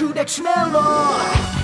Codex Melon!